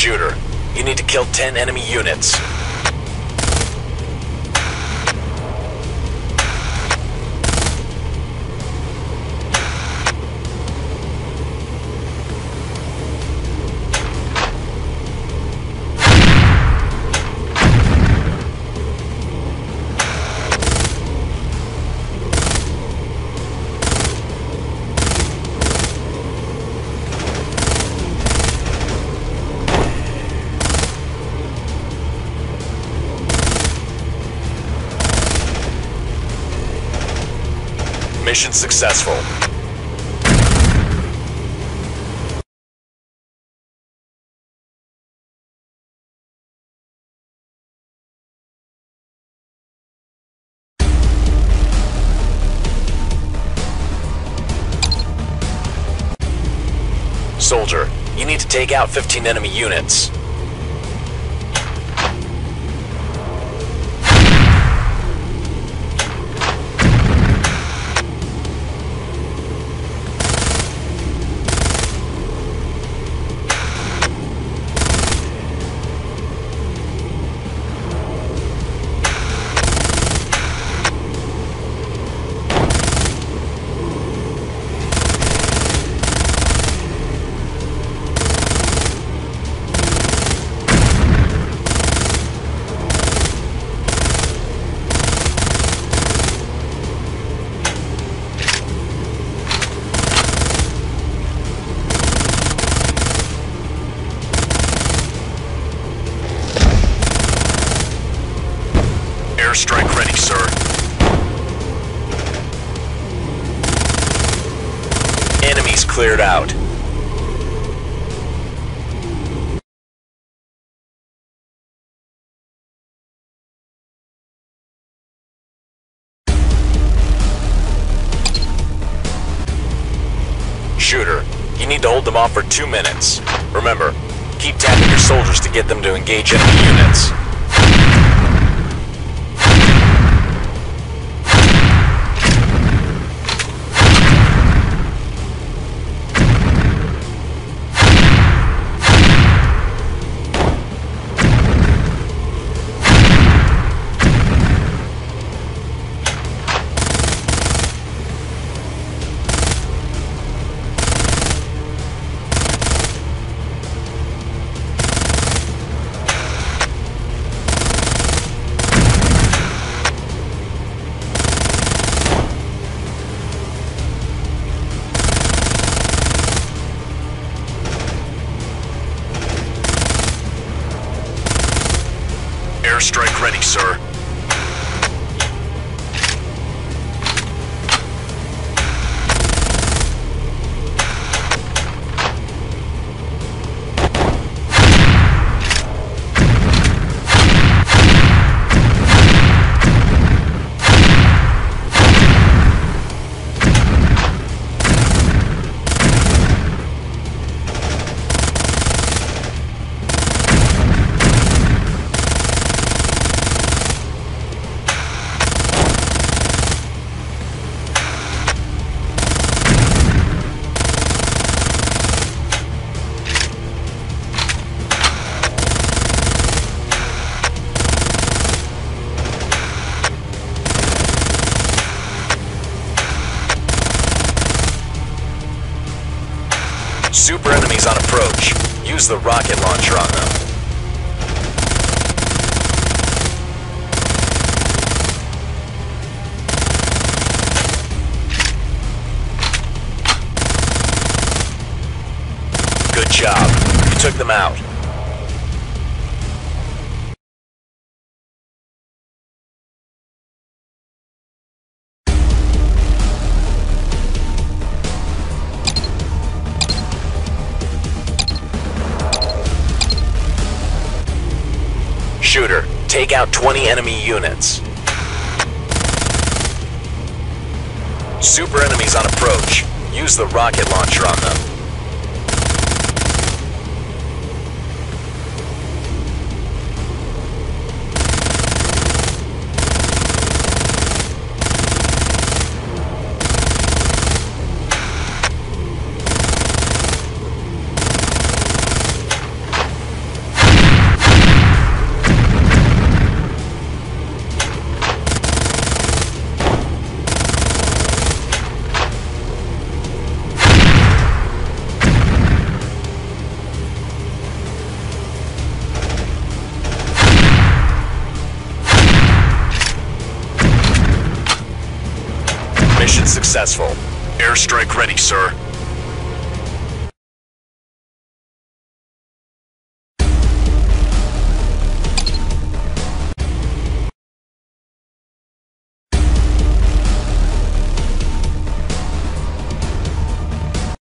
Shooter, you need to kill 10 enemy units. Mission successful. Soldier, you need to take out 15 enemy units. Cleared out. Shooter, you need to hold them off for two minutes. Remember, keep tapping your soldiers to get them to engage enemy units. Airstrike ready, sir. Super enemies on approach. Use the rocket launcher on them. Good job. You took them out. Take out 20 enemy units. Super enemies on approach. Use the rocket launcher on them. Mission successful. Airstrike ready, sir.